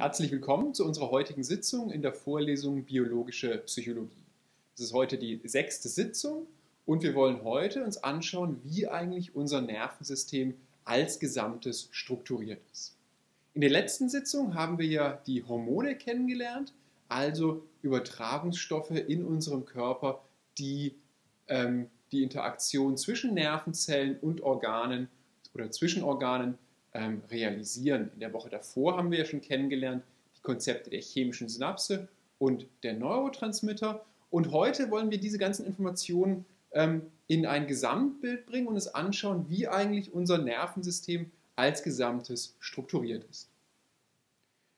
Herzlich willkommen zu unserer heutigen Sitzung in der Vorlesung Biologische Psychologie. Es ist heute die sechste Sitzung und wir wollen heute uns anschauen, wie eigentlich unser Nervensystem als Gesamtes strukturiert ist. In der letzten Sitzung haben wir ja die Hormone kennengelernt, also Übertragungsstoffe in unserem Körper, die ähm, die Interaktion zwischen Nervenzellen und Organen oder zwischen Organen ähm, realisieren. In der Woche davor haben wir ja schon kennengelernt die Konzepte der chemischen Synapse und der Neurotransmitter. Und heute wollen wir diese ganzen Informationen ähm, in ein Gesamtbild bringen und uns anschauen, wie eigentlich unser Nervensystem als Gesamtes strukturiert ist.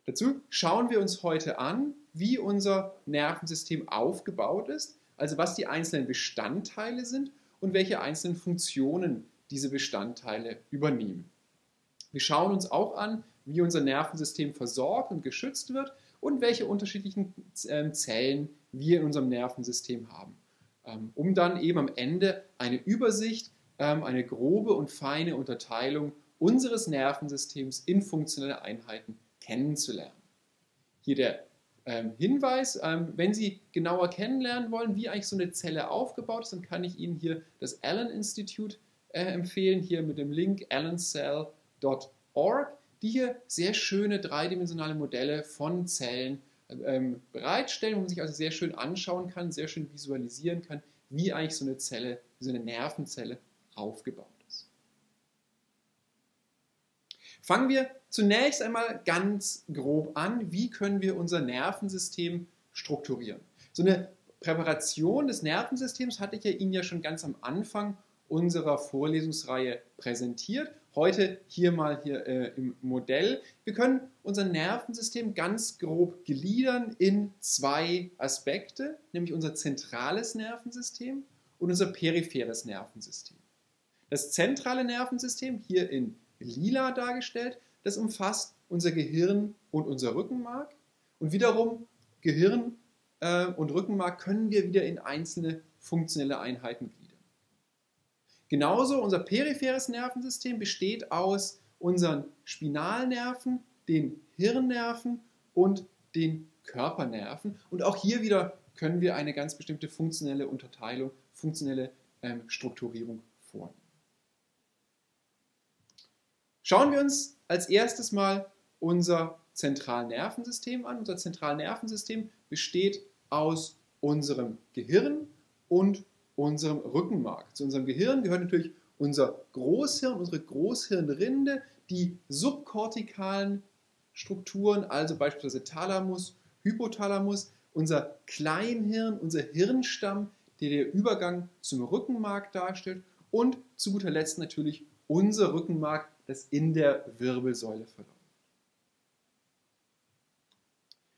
Dazu schauen wir uns heute an, wie unser Nervensystem aufgebaut ist, also was die einzelnen Bestandteile sind und welche einzelnen Funktionen diese Bestandteile übernehmen. Wir schauen uns auch an, wie unser Nervensystem versorgt und geschützt wird und welche unterschiedlichen ähm, Zellen wir in unserem Nervensystem haben, ähm, um dann eben am Ende eine Übersicht, ähm, eine grobe und feine Unterteilung unseres Nervensystems in funktionelle Einheiten kennenzulernen. Hier der Hinweis, wenn Sie genauer kennenlernen wollen, wie eigentlich so eine Zelle aufgebaut ist, dann kann ich Ihnen hier das Allen Institute äh, empfehlen, hier mit dem Link allencell.com Org, die hier sehr schöne dreidimensionale Modelle von Zellen ähm, bereitstellen, wo man sich also sehr schön anschauen kann, sehr schön visualisieren kann, wie eigentlich so eine Zelle, so eine Nervenzelle aufgebaut ist. Fangen wir zunächst einmal ganz grob an, wie können wir unser Nervensystem strukturieren. So eine Präparation des Nervensystems hatte ich ja Ihnen ja schon ganz am Anfang unserer Vorlesungsreihe präsentiert Heute hier mal hier äh, im Modell. Wir können unser Nervensystem ganz grob gliedern in zwei Aspekte, nämlich unser zentrales Nervensystem und unser peripheres Nervensystem. Das zentrale Nervensystem, hier in lila dargestellt, das umfasst unser Gehirn und unser Rückenmark. Und wiederum Gehirn äh, und Rückenmark können wir wieder in einzelne funktionelle Einheiten gliedern. Genauso unser peripheres Nervensystem besteht aus unseren Spinalnerven, den Hirnnerven und den Körpernerven. Und auch hier wieder können wir eine ganz bestimmte funktionelle Unterteilung, funktionelle ähm, Strukturierung vornehmen. Schauen wir uns als erstes mal unser Zentralnervensystem an. Unser Zentralnervensystem besteht aus unserem Gehirn und unserem Rückenmark. Zu unserem Gehirn gehört natürlich unser Großhirn, unsere Großhirnrinde, die subkortikalen Strukturen, also beispielsweise Thalamus, Hypothalamus, unser Kleinhirn, unser Hirnstamm, der der Übergang zum Rückenmark darstellt und zu guter Letzt natürlich unser Rückenmark, das in der Wirbelsäule verläuft.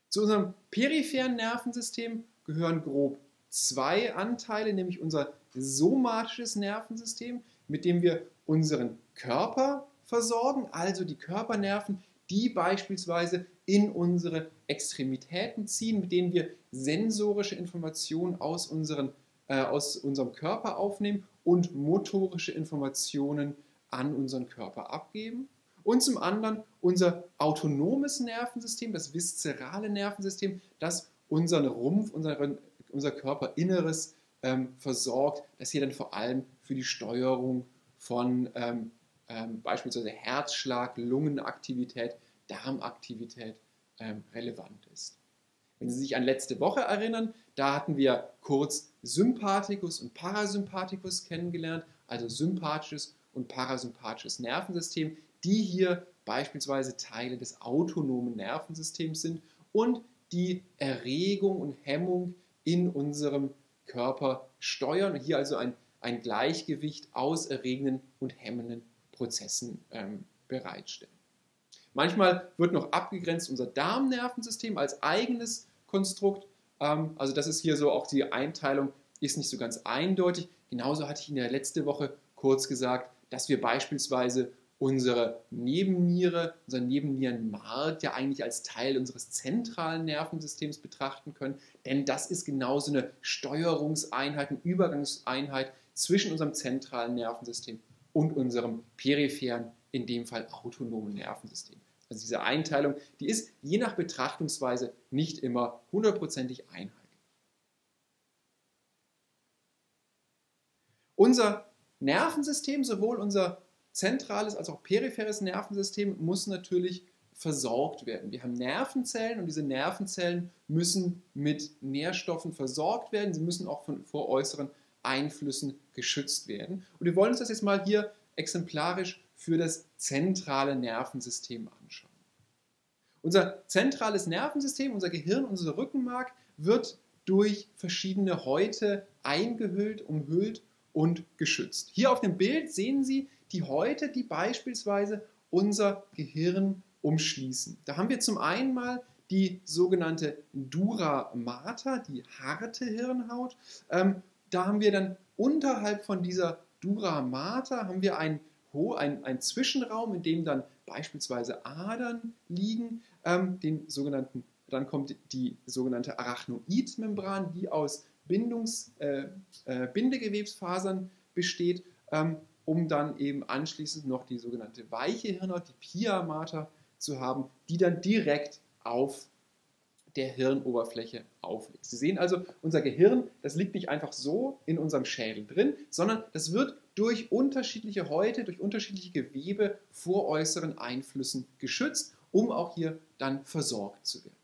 Zu unserem peripheren Nervensystem gehören grob zwei Anteile, nämlich unser somatisches Nervensystem, mit dem wir unseren Körper versorgen, also die Körpernerven, die beispielsweise in unsere Extremitäten ziehen, mit denen wir sensorische Informationen aus, unseren, äh, aus unserem Körper aufnehmen und motorische Informationen an unseren Körper abgeben. Und zum anderen unser autonomes Nervensystem, das viszerale Nervensystem, das unseren Rumpf, unseren unser Körperinneres ähm, versorgt, das hier dann vor allem für die Steuerung von ähm, ähm, beispielsweise Herzschlag, Lungenaktivität, Darmaktivität ähm, relevant ist. Wenn Sie sich an letzte Woche erinnern, da hatten wir kurz Sympathikus und Parasympathikus kennengelernt, also sympathisches und parasympathisches Nervensystem, die hier beispielsweise Teile des autonomen Nervensystems sind und die Erregung und Hemmung in unserem Körper steuern und hier also ein, ein Gleichgewicht aus erregenden und hemmenden Prozessen ähm, bereitstellen. Manchmal wird noch abgegrenzt unser Darmnervensystem als eigenes Konstrukt. Ähm, also das ist hier so auch die Einteilung ist nicht so ganz eindeutig. Genauso hatte ich in der letzten Woche kurz gesagt, dass wir beispielsweise unsere Nebenniere, unser Nebennierenmark ja eigentlich als Teil unseres zentralen Nervensystems betrachten können, denn das ist genauso eine Steuerungseinheit, eine Übergangseinheit zwischen unserem zentralen Nervensystem und unserem peripheren, in dem Fall autonomen Nervensystem. Also diese Einteilung, die ist je nach Betrachtungsweise nicht immer hundertprozentig einheitlich. Unser Nervensystem, sowohl unser zentrales als auch peripheres Nervensystem, muss natürlich versorgt werden. Wir haben Nervenzellen und diese Nervenzellen müssen mit Nährstoffen versorgt werden. Sie müssen auch von, vor äußeren Einflüssen geschützt werden. Und wir wollen uns das jetzt mal hier exemplarisch für das zentrale Nervensystem anschauen. Unser zentrales Nervensystem, unser Gehirn, unser Rückenmark wird durch verschiedene Häute eingehüllt, umhüllt und geschützt. Hier auf dem Bild sehen Sie die Häute, die beispielsweise unser Gehirn umschließen. Da haben wir zum einen mal die sogenannte Dura mater, die harte Hirnhaut. Ähm, da haben wir dann unterhalb von dieser Dura mater haben wir einen, einen, einen Zwischenraum, in dem dann beispielsweise Adern liegen, ähm, den sogenannten, dann kommt die sogenannte Arachnoidmembran, die aus Bindungs, äh, äh, Bindegewebsfasern besteht, ähm, um dann eben anschließend noch die sogenannte weiche Hirnhaut, die Pia mater, zu haben, die dann direkt auf der Hirnoberfläche aufliegt. Sie sehen also, unser Gehirn, das liegt nicht einfach so in unserem Schädel drin, sondern das wird durch unterschiedliche Häute, durch unterschiedliche Gewebe vor äußeren Einflüssen geschützt, um auch hier dann versorgt zu werden.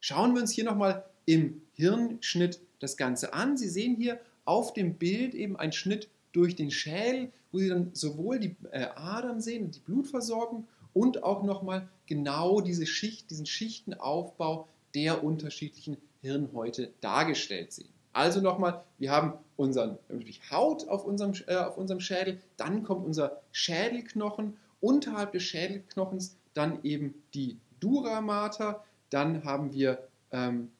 Schauen wir uns hier nochmal im Hirnschnitt das Ganze an. Sie sehen hier auf dem Bild eben einen Schnitt durch den Schädel, wo Sie dann sowohl die äh, Adern sehen, die Blutversorgung und auch nochmal genau diese Schicht, diesen Schichtenaufbau der unterschiedlichen Hirnhäute dargestellt sehen. Also nochmal, wir haben unseren, Haut auf unserem, äh, auf unserem Schädel, dann kommt unser Schädelknochen, unterhalb des Schädelknochens dann eben die Dura mater, dann haben wir ähm,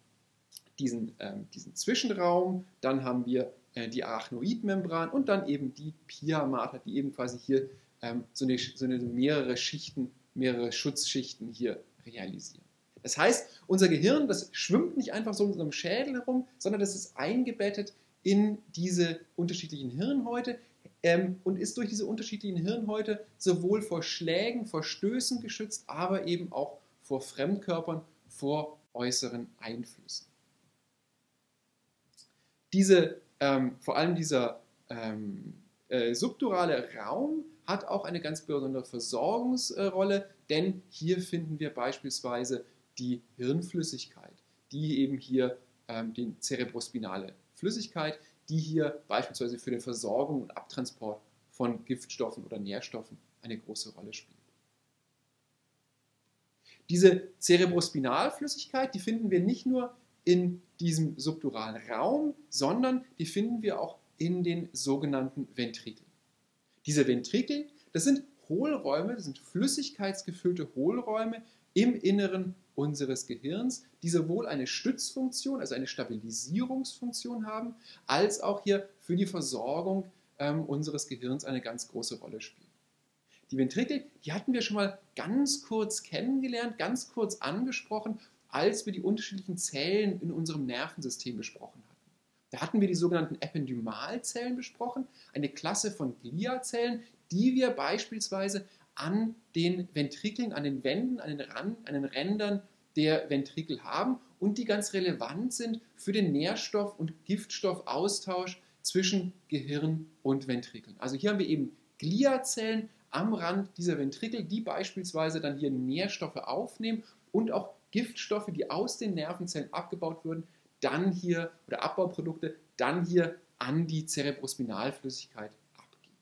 diesen, ähm, diesen Zwischenraum, dann haben wir äh, die Arachnoidmembran und dann eben die Pia mater, die eben quasi hier ähm, so, eine, so eine mehrere Schichten, mehrere Schutzschichten hier realisieren. Das heißt, unser Gehirn, das schwimmt nicht einfach so in unserem Schädel herum, sondern das ist eingebettet in diese unterschiedlichen Hirnhäute ähm, und ist durch diese unterschiedlichen Hirnhäute sowohl vor Schlägen, vor Stößen geschützt, aber eben auch vor Fremdkörpern, vor äußeren Einflüssen. Diese, ähm, vor allem dieser ähm, äh, subdurale Raum hat auch eine ganz besondere Versorgungsrolle, denn hier finden wir beispielsweise die Hirnflüssigkeit, die eben hier ähm, die zerebrospinale Flüssigkeit, die hier beispielsweise für die Versorgung und Abtransport von Giftstoffen oder Nährstoffen eine große Rolle spielt. Diese Cerebrospinalflüssigkeit, die finden wir nicht nur in diesem subduralen Raum, sondern die finden wir auch in den sogenannten Ventrikeln. Diese Ventrikel, das sind Hohlräume, das sind flüssigkeitsgefüllte Hohlräume im Inneren unseres Gehirns, die sowohl eine Stützfunktion, also eine Stabilisierungsfunktion haben, als auch hier für die Versorgung ähm, unseres Gehirns eine ganz große Rolle spielen. Die Ventrikel, die hatten wir schon mal ganz kurz kennengelernt, ganz kurz angesprochen, als wir die unterschiedlichen Zellen in unserem Nervensystem besprochen hatten. Da hatten wir die sogenannten Ependymalzellen besprochen, eine Klasse von Gliazellen, die wir beispielsweise an den Ventrikeln, an den Wänden, an den, Rand, an den Rändern der Ventrikel haben und die ganz relevant sind für den Nährstoff- und Giftstoffaustausch zwischen Gehirn und Ventrikeln. Also hier haben wir eben Gliazellen am Rand dieser Ventrikel, die beispielsweise dann hier Nährstoffe aufnehmen und auch Giftstoffe, die aus den Nervenzellen abgebaut würden, dann hier oder Abbauprodukte dann hier an die Cerebrospinalflüssigkeit abgeben.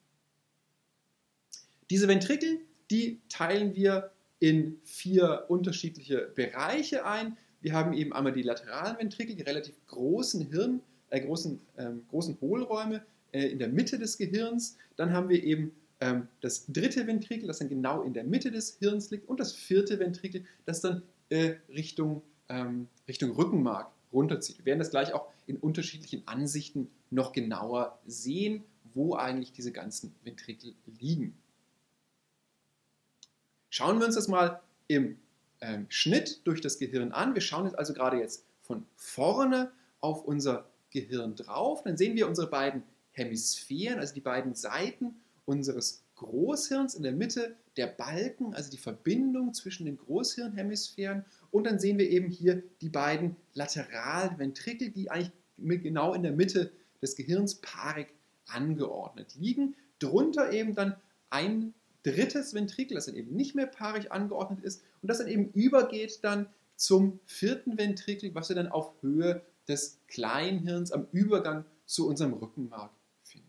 Diese Ventrikel, die teilen wir in vier unterschiedliche Bereiche ein. Wir haben eben einmal die lateralen Ventrikel, die relativ großen Hirn, äh, großen, ähm, großen Hohlräume äh, in der Mitte des Gehirns. Dann haben wir eben ähm, das dritte Ventrikel, das dann genau in der Mitte des Hirns liegt. Und das vierte Ventrikel, das dann äh, Richtung, ähm, Richtung Rückenmark runterzieht. Wir werden das gleich auch in unterschiedlichen Ansichten noch genauer sehen, wo eigentlich diese ganzen Ventrikel liegen. Schauen wir uns das mal im ähm, Schnitt durch das Gehirn an. Wir schauen jetzt also gerade jetzt von vorne auf unser Gehirn drauf. Dann sehen wir unsere beiden Hemisphären, also die beiden Seiten unseres Großhirns in der Mitte der Balken, also die Verbindung zwischen den Großhirnhemisphären. Und dann sehen wir eben hier die beiden Lateralventrikel, die eigentlich genau in der Mitte des Gehirns paarig angeordnet liegen. Drunter eben dann ein drittes Ventrikel, das dann eben nicht mehr paarig angeordnet ist und das dann eben übergeht dann zum vierten Ventrikel, was wir dann auf Höhe des Kleinhirns am Übergang zu unserem Rückenmark finden.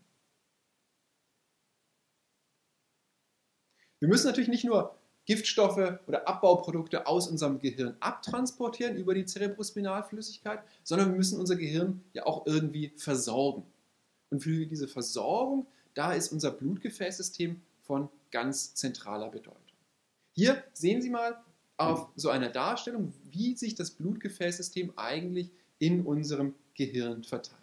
Wir müssen natürlich nicht nur Giftstoffe oder Abbauprodukte aus unserem Gehirn abtransportieren über die Cerebrospinalflüssigkeit, sondern wir müssen unser Gehirn ja auch irgendwie versorgen. Und für diese Versorgung, da ist unser Blutgefäßsystem von ganz zentraler Bedeutung. Hier sehen Sie mal auf so einer Darstellung, wie sich das Blutgefäßsystem eigentlich in unserem Gehirn verteilt.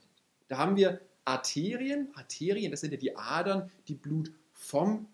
Da haben wir Arterien. Arterien, das sind ja die Adern, die Blut vom,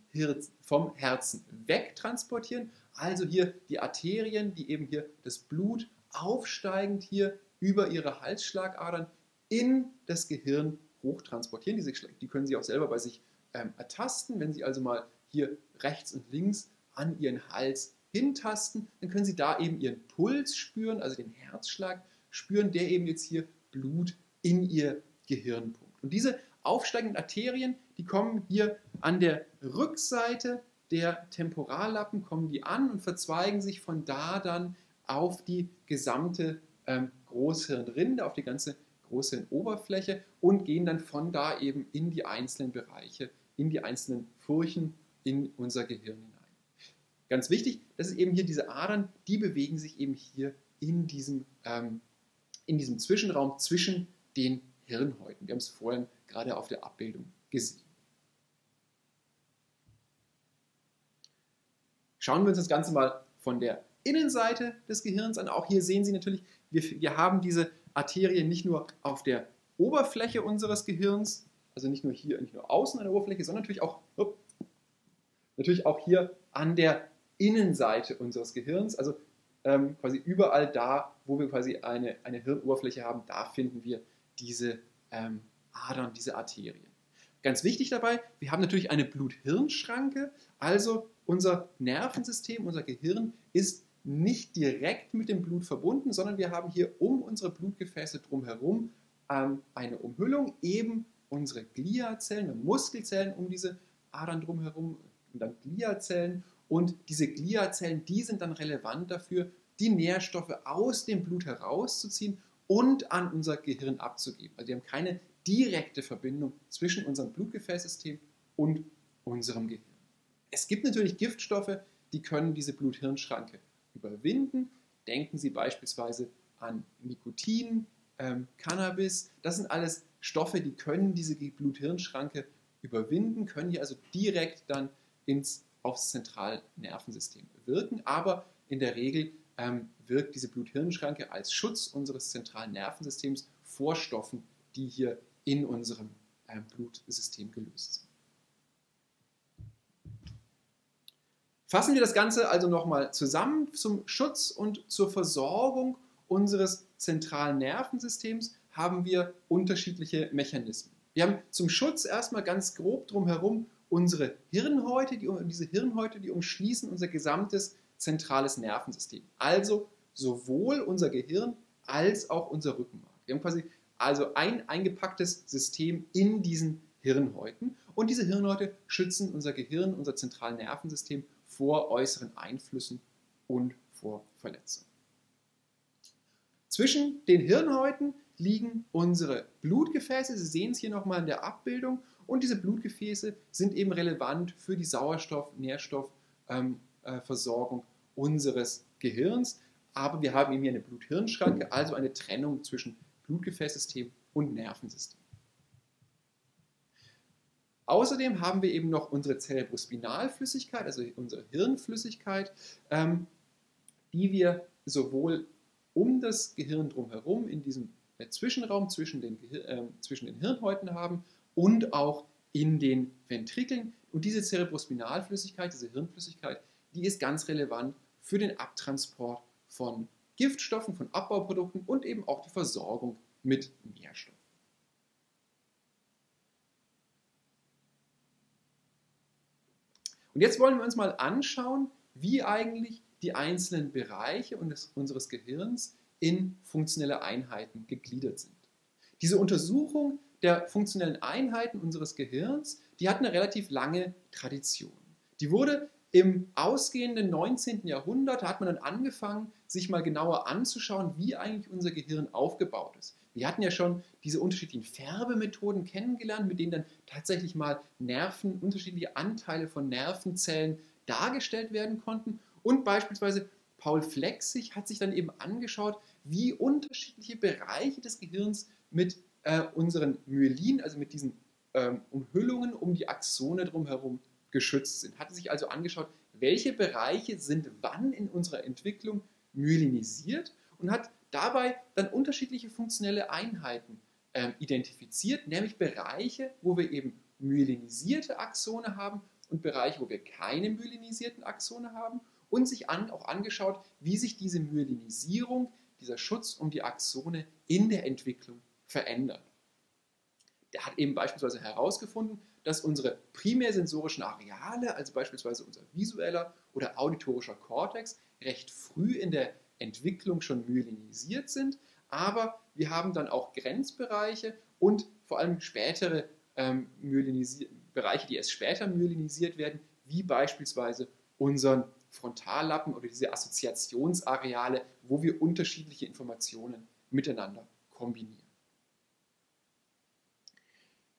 vom Herzen wegtransportieren. Also hier die Arterien, die eben hier das Blut aufsteigend hier über ihre Halsschlagadern in das Gehirn hochtransportieren. Diese, die können Sie auch selber bei sich ähm, ertasten. Wenn Sie also mal hier rechts und links an Ihren Hals hintasten, dann können Sie da eben Ihren Puls spüren, also den Herzschlag spüren, der eben jetzt hier Blut in Ihr Gehirn pumpt. Und diese aufsteigenden Arterien, die kommen hier an der Rückseite der Temporallappen, kommen die an und verzweigen sich von da dann auf die gesamte ähm, Großhirnrinde, auf die ganze Großhirnoberfläche und gehen dann von da eben in die einzelnen Bereiche, in die einzelnen Furchen in unser Gehirn hinein. Ganz wichtig, das ist eben hier diese Adern, die bewegen sich eben hier in diesem, ähm, in diesem Zwischenraum zwischen den Hirnhäuten. Wir haben es vorhin gerade auf der Abbildung gesehen. Schauen wir uns das Ganze mal von der Innenseite des Gehirns an. Auch hier sehen Sie natürlich, wir, wir haben diese Arterien nicht nur auf der Oberfläche unseres Gehirns, also nicht nur hier, nicht nur außen an der Oberfläche, sondern natürlich auch, upp, natürlich auch hier an der Innenseite unseres Gehirns, also ähm, quasi überall da, wo wir quasi eine, eine Hirnoberfläche haben, da finden wir diese ähm, Adern, diese Arterien. Ganz wichtig dabei, wir haben natürlich eine Blut-Hirn-Schranke, also unser Nervensystem, unser Gehirn ist nicht direkt mit dem Blut verbunden, sondern wir haben hier um unsere Blutgefäße drumherum ähm, eine Umhüllung, eben unsere Gliazellen, Muskelzellen um diese Adern drumherum und dann Gliazellen und diese Gliazellen, die sind dann relevant dafür, die Nährstoffe aus dem Blut herauszuziehen und an unser Gehirn abzugeben. Also die haben keine direkte Verbindung zwischen unserem Blutgefäßsystem und unserem Gehirn. Es gibt natürlich Giftstoffe, die können diese Blut-Hirn-Schranke überwinden. Denken Sie beispielsweise an Nikotin, ähm, Cannabis. Das sind alles Stoffe, die können diese Blut-Hirn-Schranke überwinden, können hier also direkt dann ins aufs Zentralnervensystem wirken. Aber in der Regel ähm, wirkt diese Blut-Hirn-Schranke als Schutz unseres zentralen Nervensystems vor Stoffen, die hier in unserem äh, Blutsystem gelöst sind. Fassen wir das Ganze also nochmal zusammen. Zum Schutz und zur Versorgung unseres zentralen Nervensystems haben wir unterschiedliche Mechanismen. Wir haben zum Schutz erstmal ganz grob drumherum unsere Hirnhäute, die, diese Hirnhäute, die umschließen unser gesamtes zentrales Nervensystem. Also sowohl unser Gehirn als auch unser Rückenmark. Wir haben quasi also ein eingepacktes System in diesen Hirnhäuten und diese Hirnhäute schützen unser Gehirn, unser zentrales Nervensystem vor äußeren Einflüssen und vor Verletzungen. Zwischen den Hirnhäuten liegen unsere Blutgefäße. Sie sehen es hier nochmal in der Abbildung und diese Blutgefäße sind eben relevant für die Sauerstoff-Nährstoffversorgung ähm, äh, unseres Gehirns. Aber wir haben eben hier eine Blut-Hirn-Schranke, also eine Trennung zwischen Blutgefäßsystem und Nervensystem. Außerdem haben wir eben noch unsere Cerebrospinalflüssigkeit, also unsere Hirnflüssigkeit, ähm, die wir sowohl um das Gehirn drumherum in diesem äh, Zwischenraum zwischen den, äh, zwischen den Hirnhäuten haben und auch in den Ventrikeln. Und diese Cerebrospinalflüssigkeit, diese Hirnflüssigkeit, die ist ganz relevant für den Abtransport von Giftstoffen, von Abbauprodukten und eben auch die Versorgung mit Nährstoffen. Und jetzt wollen wir uns mal anschauen, wie eigentlich die einzelnen Bereiche unseres Gehirns in funktionelle Einheiten gegliedert sind. Diese Untersuchung der funktionellen Einheiten unseres Gehirns, die hat eine relativ lange Tradition. Die wurde im ausgehenden 19. Jahrhundert, hat man dann angefangen, sich mal genauer anzuschauen, wie eigentlich unser Gehirn aufgebaut ist. Wir hatten ja schon diese unterschiedlichen Färbemethoden kennengelernt, mit denen dann tatsächlich mal Nerven, unterschiedliche Anteile von Nervenzellen dargestellt werden konnten. Und beispielsweise Paul Flexig hat sich dann eben angeschaut, wie unterschiedliche Bereiche des Gehirns mit äh, unseren Myelin, also mit diesen ähm, Umhüllungen um die Axone drumherum geschützt sind. Hatte sich also angeschaut, welche Bereiche sind wann in unserer Entwicklung myelinisiert und hat dabei dann unterschiedliche funktionelle Einheiten äh, identifiziert, nämlich Bereiche, wo wir eben myelinisierte Axone haben und Bereiche, wo wir keine myelinisierten Axone haben und sich an, auch angeschaut, wie sich diese Myelinisierung, dieser Schutz um die Axone in der Entwicklung verändert. Der hat eben beispielsweise herausgefunden, dass unsere primärsensorischen Areale, also beispielsweise unser visueller oder auditorischer Kortex, recht früh in der Entwicklung schon myelinisiert sind, aber wir haben dann auch Grenzbereiche und vor allem spätere ähm, Bereiche, die erst später myelinisiert werden, wie beispielsweise unseren Frontallappen oder diese Assoziationsareale, wo wir unterschiedliche Informationen miteinander kombinieren.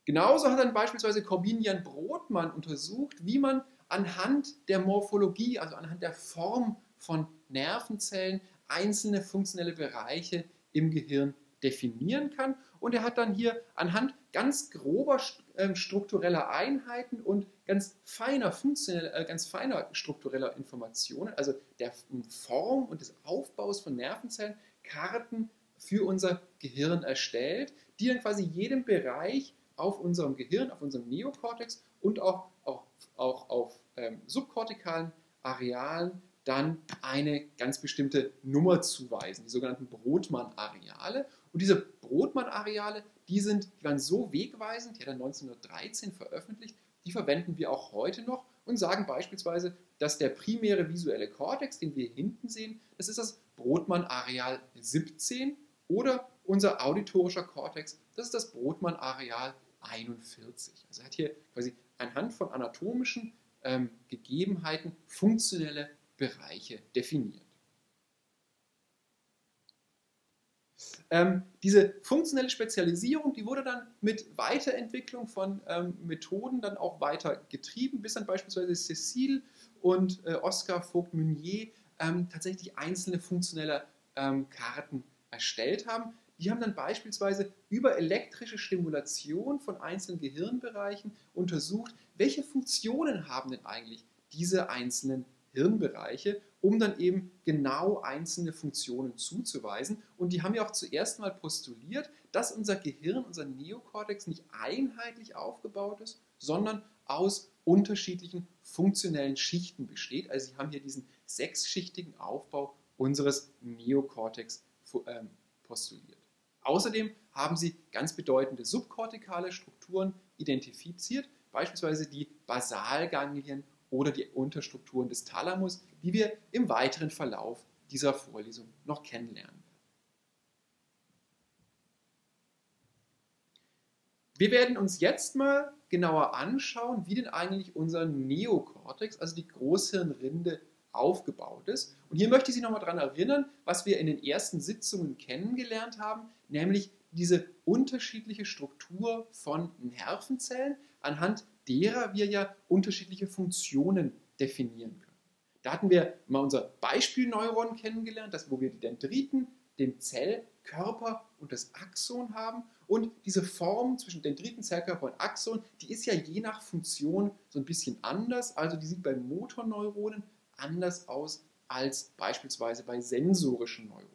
Genauso hat dann beispielsweise Corbinian Brodmann untersucht, wie man anhand der Morphologie, also anhand der Form von Nervenzellen, einzelne funktionelle Bereiche im Gehirn definieren kann. Und er hat dann hier anhand ganz grober ähm, struktureller Einheiten und ganz feiner äh, ganz feiner struktureller Informationen, also der Form und des Aufbaus von Nervenzellen, Karten für unser Gehirn erstellt, die dann quasi jedem Bereich auf unserem Gehirn, auf unserem Neokortex und auch, auch, auch auf ähm, subkortikalen Arealen dann eine ganz bestimmte Nummer zuweisen, die sogenannten Brodmann-Areale. Und diese Brodmann-Areale, die, die waren so wegweisend, die hat er 1913 veröffentlicht, die verwenden wir auch heute noch und sagen beispielsweise, dass der primäre visuelle Kortex, den wir hinten sehen, das ist das Brodmann-Areal 17 oder unser auditorischer Kortex, das ist das Brodmann-Areal 41. Also er hat hier quasi anhand von anatomischen ähm, Gegebenheiten funktionelle Bereiche definiert. Ähm, diese funktionelle Spezialisierung, die wurde dann mit Weiterentwicklung von ähm, Methoden dann auch weiter getrieben, bis dann beispielsweise Cécile und äh, Oscar Vogt-Meunier ähm, tatsächlich einzelne funktionelle ähm, Karten erstellt haben. Die haben dann beispielsweise über elektrische Stimulation von einzelnen Gehirnbereichen untersucht, welche Funktionen haben denn eigentlich diese einzelnen Hirnbereiche, um dann eben genau einzelne Funktionen zuzuweisen. Und die haben ja auch zuerst mal postuliert, dass unser Gehirn, unser Neokortex nicht einheitlich aufgebaut ist, sondern aus unterschiedlichen funktionellen Schichten besteht. Also sie haben hier diesen sechsschichtigen Aufbau unseres Neokortex ähm, postuliert. Außerdem haben sie ganz bedeutende subkortikale Strukturen identifiziert, beispielsweise die Basalganglien oder die Unterstrukturen des Thalamus, die wir im weiteren Verlauf dieser Vorlesung noch kennenlernen werden. Wir werden uns jetzt mal genauer anschauen, wie denn eigentlich unser Neokortex, also die Großhirnrinde, aufgebaut ist. Und hier möchte ich Sie nochmal daran erinnern, was wir in den ersten Sitzungen kennengelernt haben, nämlich diese unterschiedliche Struktur von Nervenzellen, anhand derer wir ja unterschiedliche Funktionen definieren können. Da hatten wir mal unser Beispielneuron kennengelernt, das, wo wir die Dendriten, den Zellkörper und das Axon haben. Und diese Form zwischen Dendriten, Zellkörper und Axon, die ist ja je nach Funktion so ein bisschen anders. Also die sieht bei Motorneuronen anders aus als beispielsweise bei sensorischen Neuronen.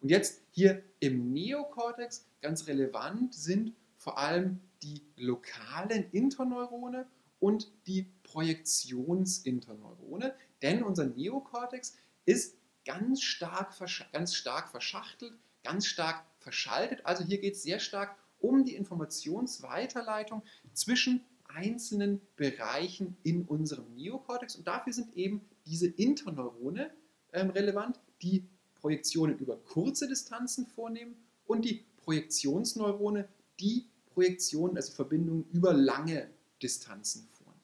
Und jetzt hier im Neokortex ganz relevant sind vor allem die lokalen Interneurone und die Projektionsinternneurone, denn unser Neokortex ist ganz stark, ganz stark verschachtelt, ganz stark verschaltet. Also hier geht es sehr stark um die Informationsweiterleitung zwischen einzelnen Bereichen in unserem Neokortex. Und dafür sind eben diese Interneurone ähm, relevant, die Projektionen über kurze Distanzen vornehmen und die Projektionsneurone, die Projektionen, also Verbindungen über lange Distanzen vornehmen.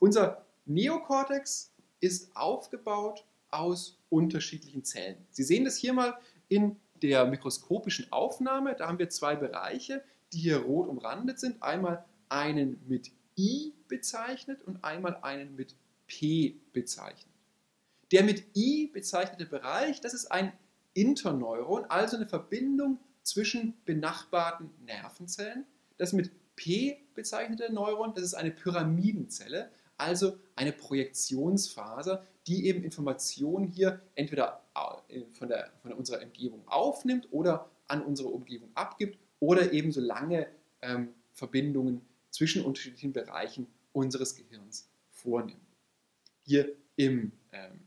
Unser Neokortex ist aufgebaut aus unterschiedlichen Zellen. Sie sehen das hier mal in der mikroskopischen Aufnahme. Da haben wir zwei Bereiche, die hier rot umrandet sind. Einmal einen mit I bezeichnet und einmal einen mit P bezeichnet. Der mit I bezeichnete Bereich, das ist ein Interneuron, also eine Verbindung zwischen benachbarten Nervenzellen. Das mit P bezeichnete Neuron, das ist eine Pyramidenzelle, also eine Projektionsfaser, die eben Informationen hier entweder äh, von, der, von unserer Umgebung aufnimmt oder an unsere Umgebung abgibt oder eben so lange ähm, Verbindungen zwischen unterschiedlichen Bereichen unseres Gehirns vornimmt. Hier im, ähm,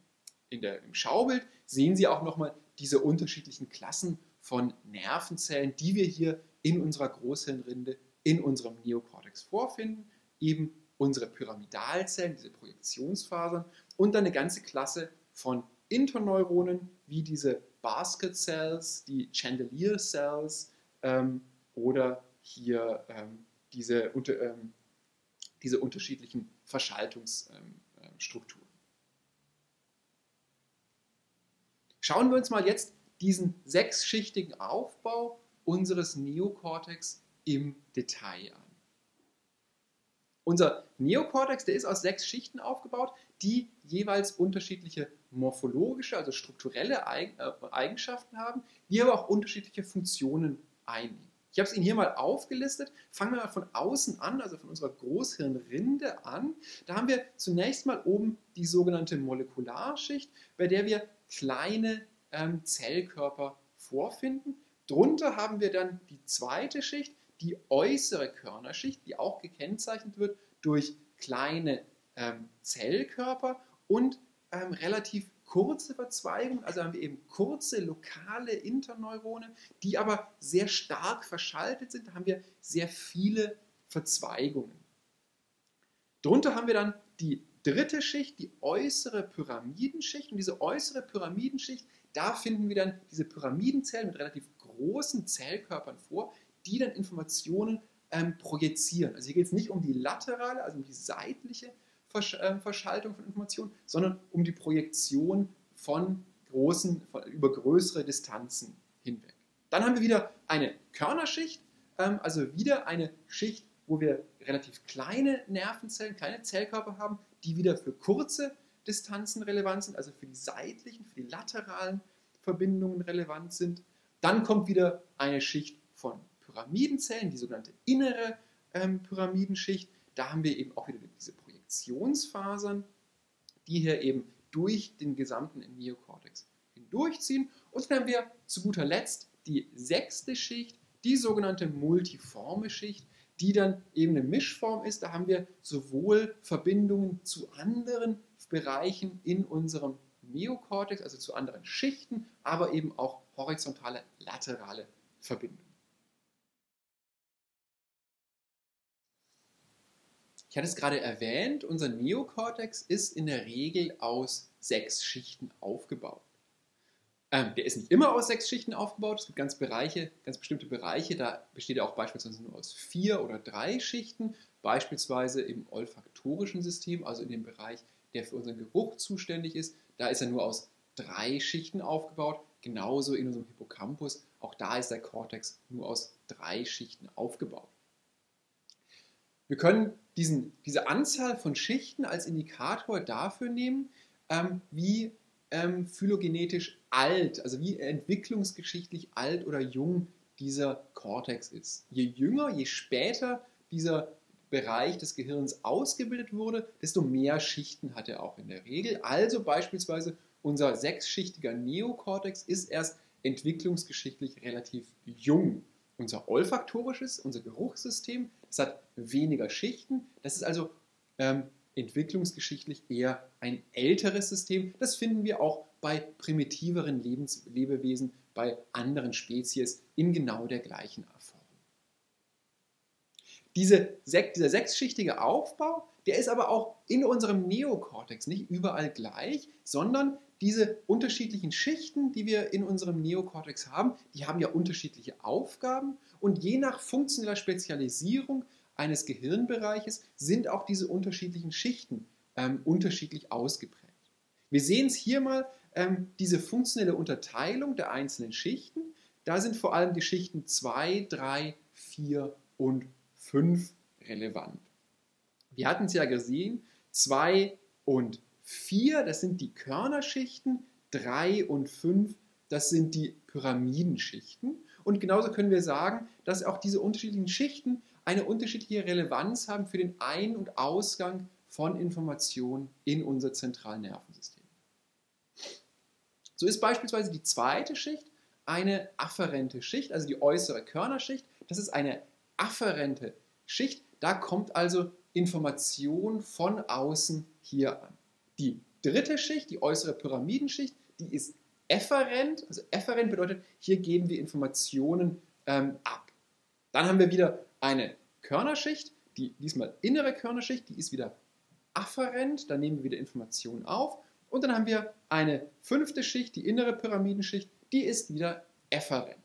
in der, im Schaubild sehen Sie auch nochmal diese unterschiedlichen Klassen von Nervenzellen, die wir hier in unserer Großhirnrinde, in unserem Neokortex vorfinden. Eben unsere Pyramidalzellen, diese Projektionsfasern und dann eine ganze Klasse von Interneuronen wie diese Basket Cells, die Chandelier Cells ähm, oder hier ähm, diese, unter, ähm, diese unterschiedlichen Verschaltungsstrukturen. Ähm, ähm, Schauen wir uns mal jetzt diesen sechsschichtigen Aufbau unseres Neokortex im Detail an. Unser Neokortex, der ist aus sechs Schichten aufgebaut, die jeweils unterschiedliche morphologische, also strukturelle äh, Eigenschaften haben, die aber auch unterschiedliche Funktionen einnehmen. Ich habe es Ihnen hier mal aufgelistet. Fangen wir mal von außen an, also von unserer Großhirnrinde an. Da haben wir zunächst mal oben die sogenannte Molekularschicht, bei der wir kleine ähm, Zellkörper vorfinden. Drunter haben wir dann die zweite Schicht, die äußere Körnerschicht, die auch gekennzeichnet wird durch kleine ähm, Zellkörper und ähm, relativ kurze Verzweigungen, also haben wir eben kurze lokale Interneurone, die aber sehr stark verschaltet sind. Da haben wir sehr viele Verzweigungen. Drunter haben wir dann die dritte Schicht, die äußere Pyramidenschicht. Und diese äußere Pyramidenschicht, da finden wir dann diese Pyramidenzellen mit relativ großen Zellkörpern vor, die dann Informationen ähm, projizieren. Also hier geht es nicht um die laterale, also um die seitliche Versch äh, Verschaltung von Informationen, sondern um die Projektion von großen, von, über größere Distanzen hinweg. Dann haben wir wieder eine Körnerschicht, ähm, also wieder eine Schicht, wo wir relativ kleine Nervenzellen, kleine Zellkörper haben, die wieder für kurze Distanzen relevant sind, also für die seitlichen, für die lateralen Verbindungen relevant sind. Dann kommt wieder eine Schicht von Pyramidenzellen, die sogenannte innere ähm, Pyramidenschicht. Da haben wir eben auch wieder diese Aktionsfasern, die hier eben durch den gesamten Neokortex hindurchziehen. Und dann haben wir zu guter Letzt die sechste Schicht, die sogenannte multiforme Schicht, die dann eben eine Mischform ist. Da haben wir sowohl Verbindungen zu anderen Bereichen in unserem Neokortex, also zu anderen Schichten, aber eben auch horizontale, laterale Verbindungen. Ich hatte es gerade erwähnt, unser Neokortex ist in der Regel aus sechs Schichten aufgebaut. Ähm, der ist nicht immer aus sechs Schichten aufgebaut. Es gibt ganz, Bereiche, ganz bestimmte Bereiche, da besteht er auch beispielsweise nur aus vier oder drei Schichten, beispielsweise im olfaktorischen System, also in dem Bereich, der für unseren Geruch zuständig ist. Da ist er nur aus drei Schichten aufgebaut. Genauso in unserem Hippocampus, auch da ist der Kortex nur aus drei Schichten aufgebaut. Wir können diesen, diese Anzahl von Schichten als Indikator dafür nehmen, ähm, wie ähm, phylogenetisch alt, also wie entwicklungsgeschichtlich alt oder jung dieser Kortex ist. Je jünger, je später dieser Bereich des Gehirns ausgebildet wurde, desto mehr Schichten hat er auch in der Regel. Also beispielsweise unser sechsschichtiger Neokortex ist erst entwicklungsgeschichtlich relativ jung. Unser olfaktorisches, unser Geruchssystem es hat weniger Schichten. Das ist also ähm, entwicklungsgeschichtlich eher ein älteres System. Das finden wir auch bei primitiveren Lebens Lebewesen, bei anderen Spezies in genau der gleichen Erfahrung. Diese, dieser sechsschichtige Aufbau, der ist aber auch in unserem Neokortex nicht überall gleich, sondern diese unterschiedlichen Schichten, die wir in unserem Neokortex haben, die haben ja unterschiedliche Aufgaben und je nach funktioneller Spezialisierung eines Gehirnbereiches sind auch diese unterschiedlichen Schichten ähm, unterschiedlich ausgeprägt. Wir sehen es hier mal, ähm, diese funktionelle Unterteilung der einzelnen Schichten. Da sind vor allem die Schichten 2, 3, 4 und 5 relevant. Wir hatten es ja gesehen, 2 und 4, das sind die Körnerschichten, 3 und 5, das sind die Pyramidenschichten. Und genauso können wir sagen, dass auch diese unterschiedlichen Schichten eine unterschiedliche Relevanz haben für den Ein- und Ausgang von Informationen in unser Zentralnervensystem. So ist beispielsweise die zweite Schicht eine afferente Schicht, also die äußere Körnerschicht. Das ist eine afferente Schicht. Da kommt also Information von außen hier an. Die dritte Schicht, die äußere Pyramidenschicht, die ist efferent. Also efferent bedeutet, hier geben wir Informationen ähm, ab. Dann haben wir wieder eine Körnerschicht, die diesmal innere Körnerschicht, die ist wieder afferent, da nehmen wir wieder Informationen auf. Und dann haben wir eine fünfte Schicht, die innere Pyramidenschicht, die ist wieder efferent.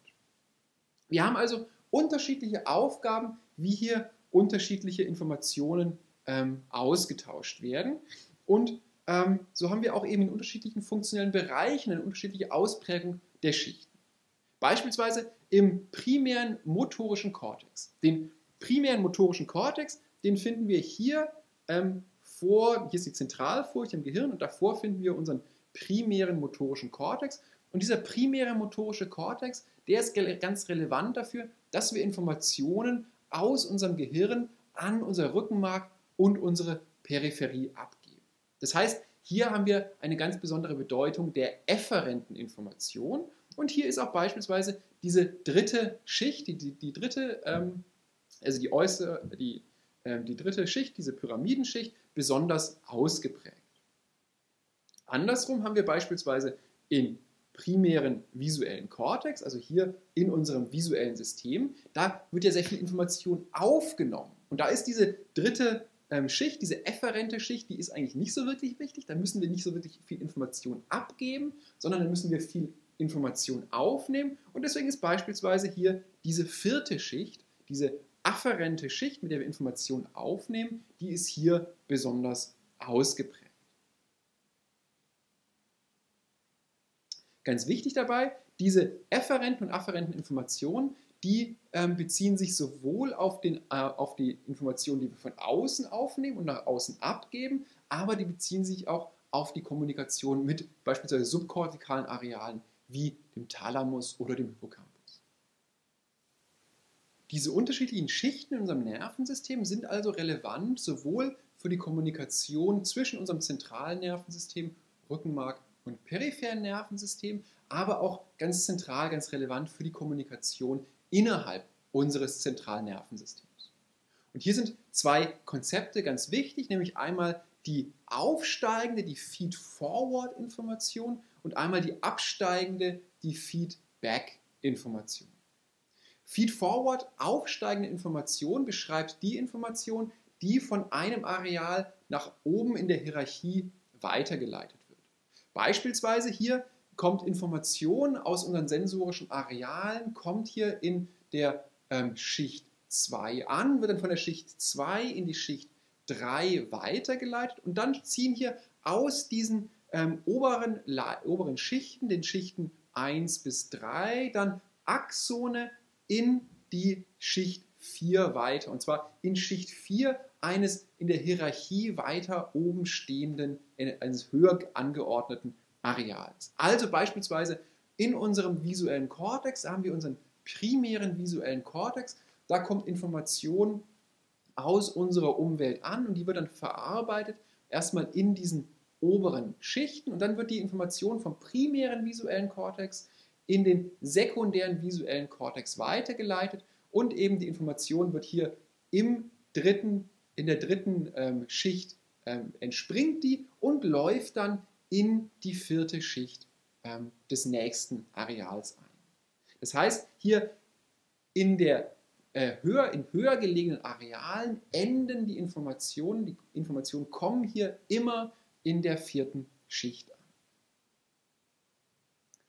Wir haben also unterschiedliche Aufgaben, wie hier unterschiedliche Informationen ähm, ausgetauscht werden. Und ähm, so haben wir auch eben in unterschiedlichen funktionellen Bereichen eine unterschiedliche Ausprägung der Schichten. Beispielsweise im primären motorischen Kortex. Den primären motorischen Kortex, den finden wir hier ähm, vor, hier ist die Zentralfurcht im Gehirn und davor finden wir unseren primären motorischen Kortex. Und dieser primäre motorische Kortex, der ist ganz relevant dafür, dass wir Informationen aus unserem Gehirn an unser Rückenmark und unsere Peripherie abgeben. Das heißt, hier haben wir eine ganz besondere Bedeutung der efferenten Information. Und hier ist auch beispielsweise diese dritte Schicht, die, die, die dritte, ähm, also die äußere, die, äh, die dritte Schicht, diese Pyramidenschicht, besonders ausgeprägt. Andersrum haben wir beispielsweise in primären visuellen Kortex, also hier in unserem visuellen System, da wird ja sehr viel Information aufgenommen. Und da ist diese dritte ähm, Schicht, diese efferente Schicht, die ist eigentlich nicht so wirklich wichtig. Da müssen wir nicht so wirklich viel Information abgeben, sondern da müssen wir viel Information aufnehmen. Und deswegen ist beispielsweise hier diese vierte Schicht, diese afferente Schicht, mit der wir Informationen aufnehmen, die ist hier besonders ausgeprägt. Ganz wichtig dabei, diese efferenten und afferenten Informationen, die ähm, beziehen sich sowohl auf, den, äh, auf die Informationen, die wir von außen aufnehmen und nach außen abgeben, aber die beziehen sich auch auf die Kommunikation mit beispielsweise subkortikalen Arealen wie dem Thalamus oder dem Hippocampus. Diese unterschiedlichen Schichten in unserem Nervensystem sind also relevant sowohl für die Kommunikation zwischen unserem zentralen Nervensystem, Rückenmark und peripheren Nervensystem, aber auch ganz zentral, ganz relevant für die Kommunikation innerhalb unseres zentralen Nervensystems. Und hier sind zwei Konzepte ganz wichtig, nämlich einmal die aufsteigende, die Feed-Forward-Information und einmal die absteigende, die Feedback-Information. Feed-Forward, aufsteigende Information, beschreibt die Information, die von einem Areal nach oben in der Hierarchie weitergeleitet. Beispielsweise hier kommt Information aus unseren sensorischen Arealen, kommt hier in der ähm, Schicht 2 an, wird dann von der Schicht 2 in die Schicht 3 weitergeleitet und dann ziehen hier aus diesen ähm, oberen, oberen Schichten, den Schichten 1 bis 3, dann Axone in die Schicht 4 weiter. Und zwar in Schicht 4 eines in der Hierarchie weiter oben stehenden, eines höher angeordneten Areals. Also beispielsweise in unserem visuellen Kortex haben wir unseren primären visuellen Kortex. Da kommt Information aus unserer Umwelt an und die wird dann verarbeitet, erstmal in diesen oberen Schichten und dann wird die Information vom primären visuellen Kortex in den sekundären visuellen Kortex weitergeleitet und eben die Information wird hier im dritten, in der dritten ähm, Schicht ähm, entspringt die und läuft dann in die vierte Schicht ähm, des nächsten Areals ein. Das heißt, hier in der äh, höher, in höher gelegenen Arealen enden die Informationen, die Informationen kommen hier immer in der vierten Schicht.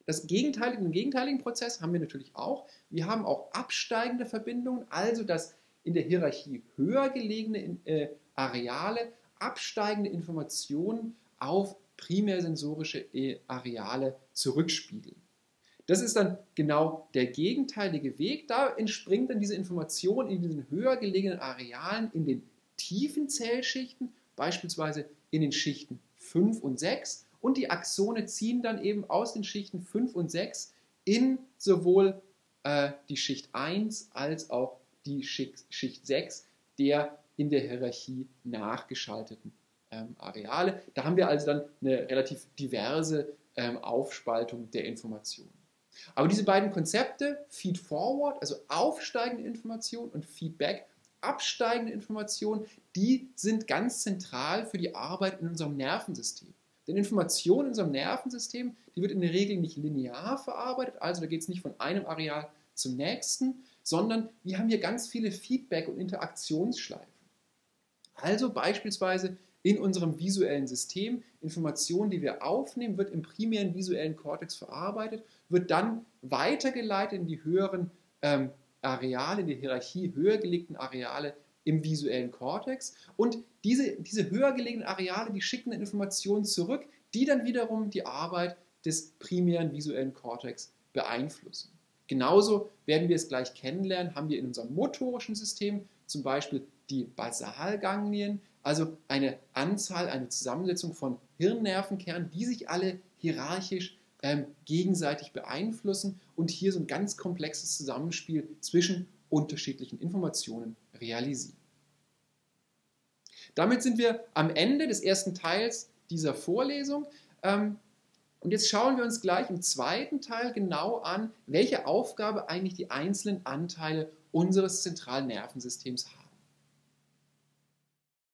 Das gegenteilige, den gegenteiligen Prozess haben wir natürlich auch. Wir haben auch absteigende Verbindungen, also dass in der Hierarchie höher gelegene äh, Areale absteigende Informationen auf primärsensorische äh, Areale zurückspiegeln. Das ist dann genau der gegenteilige Weg. Da entspringt dann diese Information in diesen höher gelegenen Arealen in den tiefen Zellschichten, beispielsweise in den Schichten 5 und 6. Und die Axone ziehen dann eben aus den Schichten 5 und 6 in sowohl äh, die Schicht 1 als auch die Schicht, Schicht 6 der in der Hierarchie nachgeschalteten ähm, Areale. Da haben wir also dann eine relativ diverse ähm, Aufspaltung der Informationen. Aber diese beiden Konzepte, Feed Forward, also aufsteigende Information und Feedback, absteigende Information, die sind ganz zentral für die Arbeit in unserem Nervensystem. Denn Information in unserem Nervensystem, die wird in der Regel nicht linear verarbeitet, also da geht es nicht von einem Areal zum nächsten, sondern wir haben hier ganz viele Feedback- und Interaktionsschleifen. Also beispielsweise in unserem visuellen System. Information, die wir aufnehmen, wird im primären visuellen Kortex verarbeitet, wird dann weitergeleitet in die höheren ähm, Areale, in die Hierarchie höher gelegten Areale im visuellen Kortex. Und diese, diese höher gelegenen Areale, die schicken Informationen zurück, die dann wiederum die Arbeit des primären visuellen Kortex beeinflussen. Genauso werden wir es gleich kennenlernen, haben wir in unserem motorischen System zum Beispiel die Basalganglien, also eine Anzahl, eine Zusammensetzung von Hirnnervenkernen, die sich alle hierarchisch ähm, gegenseitig beeinflussen und hier so ein ganz komplexes Zusammenspiel zwischen unterschiedlichen Informationen realisieren. Damit sind wir am Ende des ersten Teils dieser Vorlesung. Ähm, und jetzt schauen wir uns gleich im zweiten Teil genau an, welche Aufgabe eigentlich die einzelnen Anteile unseres zentralen Nervensystems haben.